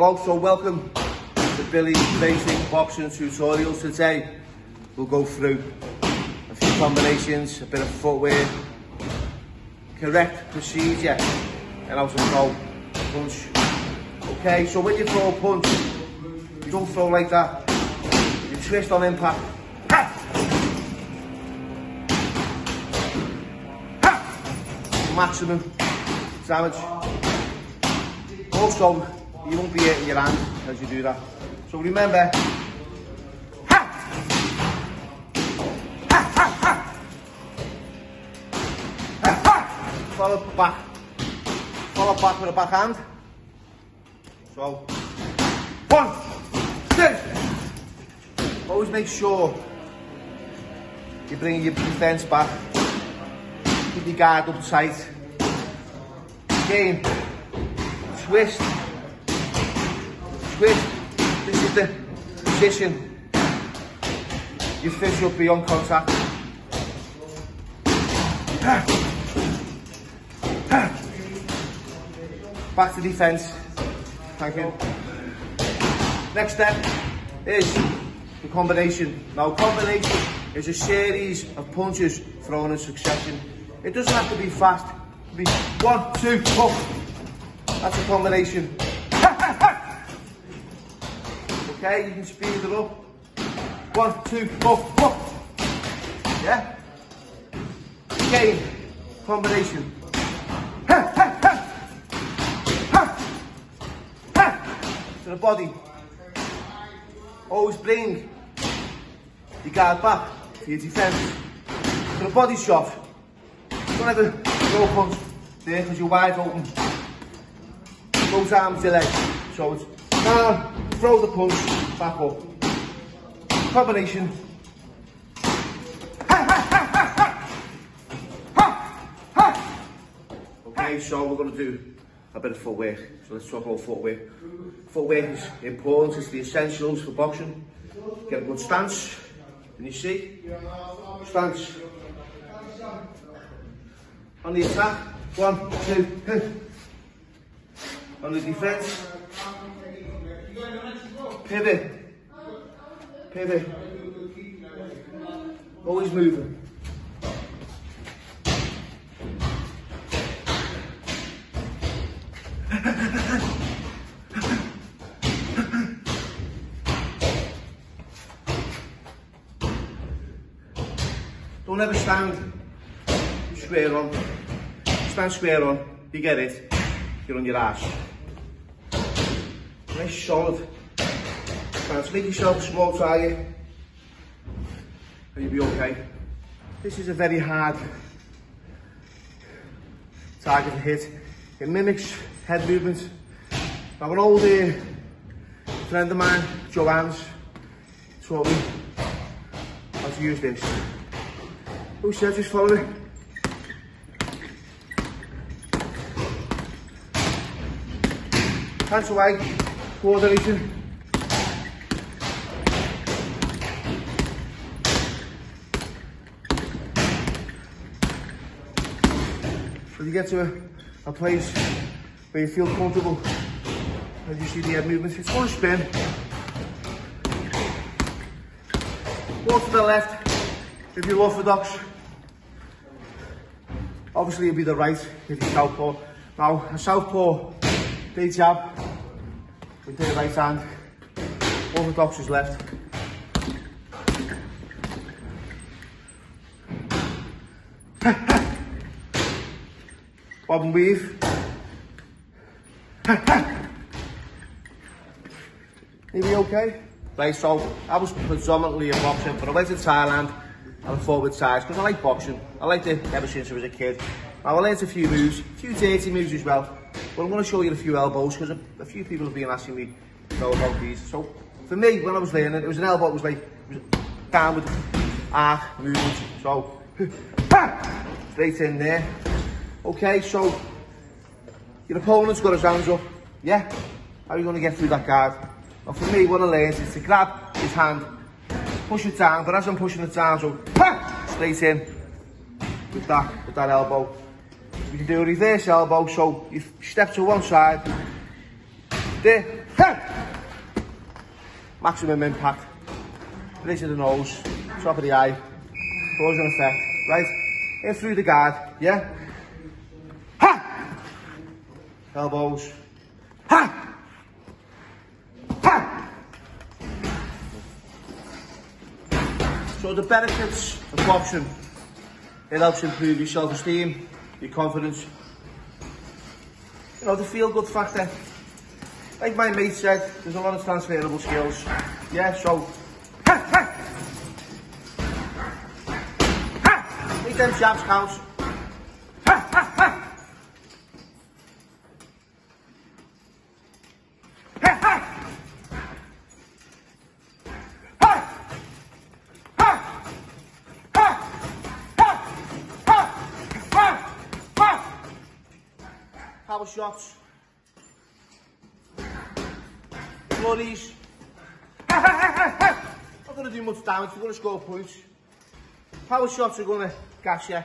Hello, so welcome to Billy's Basic Boxing Tutorials. Today we'll go through a few combinations, a bit of footwork, correct procedure, and how to throw punch. Okay, so when you throw a punch, you don't throw like that. You twist on impact. Maximum damage. Also, you won't be hitting your hand as you do that. So remember! Follow back. Follow back with a backhand. So, one, two. Always make sure you bring your defence back. Keep your guard up tight. Again, twist twist. This is the position. Your fist will be on contact. Back to defence. Thank you. Next step is the combination. Now combination is a series of punches thrown in succession. It doesn't have to be fast. It can be one, two, puff. That's a combination. Okay, you can speed it up. One, two, puff, puff. Yeah? Again, combination. Ha, ha, ha. Ha. Ha. To the body. Always bring your guard back to your defence. To the body shot. Don't ever go punch there because you're wide open. Those arms delay. So it's down, throw the punch, back up. Combination. Okay, so we're going to do a bit of footwork. So let's talk about footwork. Footwork is important, it's the essentials for boxing. Get a good stance, and you see, stance. On the attack, one, two, on the defence, Pivot. Pivot. Always moving. Don't ever stand square on. Stand square on. You get it. You're on your ass. Nice solid Now Make yourself a small target and you'll be okay. This is a very hard target to hit. It mimics head movements. Now an old uh, friend of mine, Joanne's, taught me how to use this. Who said just follow it? Hands away, coordination. You get to a, a place where you feel comfortable and you see the head movements, it's to spin. Go to the left if you're orthodox. Obviously it'll be the right if you're southpaw. Now, a southpaw, they jab with their right hand. Orthodox is left. Bob weave. Maybe okay? Right, so I was predominantly a boxer, but I went to Thailand and I fought with Thais because I like boxing. I liked it ever since I was a kid. Now I learned a few moves, a few dirty moves as well. But I'm going to show you a few elbows because a, a, few people have been asking me about these. So for me, when I was learning, it was an elbow, it was like was downward arc movement. So straight in there. Okay, so your opponent's got his hands up. Yeah? How are you going to get through that guard? Well for me, what I learned is to grab his hand, push it down, but as I'm pushing it down, so ha! straight in with that, with that elbow. You can do a reverse elbow, so you step to one side, there, ha! maximum impact, bridge of the nose, top of the eye, cause and effect, right? In through the guard, yeah? Elbows. Ha! Ha! So the benefits of boxing, it helps improve your self-esteem, your confidence, you know, the feel-good factor. Like my mate said, there's a lot of transferable skills. Yeah, so... Ha! Ha! Ha! Make them sharps count. power shots, flurries. Not going to do much damage, we're going to score points. Power shots are going to gas you.